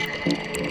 you